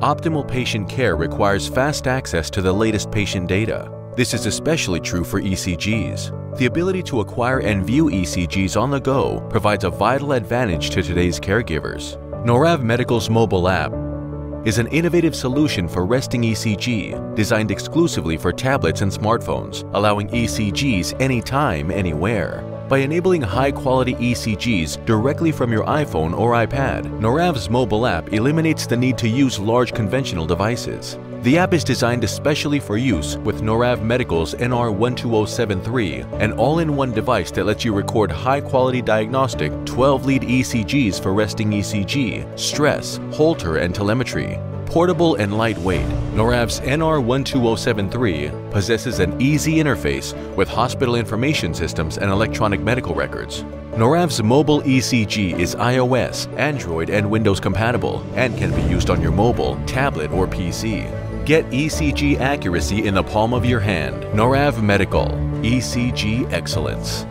Optimal patient care requires fast access to the latest patient data. This is especially true for ECGs. The ability to acquire and view ECGs on the go provides a vital advantage to today's caregivers. Norav Medical's mobile app is an innovative solution for resting ECG designed exclusively for tablets and smartphones, allowing ECGs anytime, anywhere. By enabling high-quality ECGs directly from your iPhone or iPad, Norav's mobile app eliminates the need to use large conventional devices. The app is designed especially for use with Norav Medical's NR12073, an all-in-one device that lets you record high-quality diagnostic 12-lead ECGs for resting ECG, stress, Holter, and telemetry. Portable and lightweight, Norav's NR12073 possesses an easy interface with hospital information systems and electronic medical records. Norav's mobile ECG is iOS, Android, and Windows compatible and can be used on your mobile, tablet, or PC. Get ECG accuracy in the palm of your hand. Norav Medical. ECG excellence.